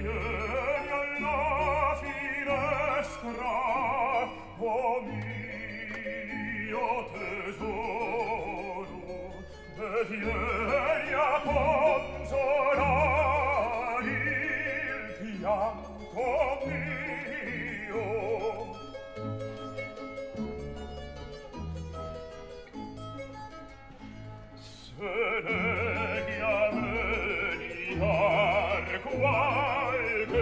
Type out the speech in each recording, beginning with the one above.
vieni alla finestra o mio tesoro. E vieni a consolare il pianto mio. Se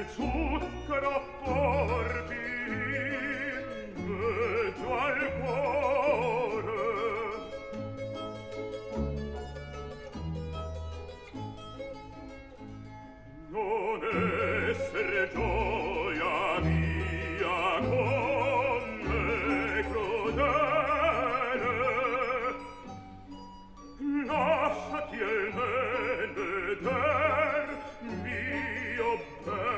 del zucchero porti mezzo al cuore non essere gioia mia con me crudele lasciati almeno ter mio bene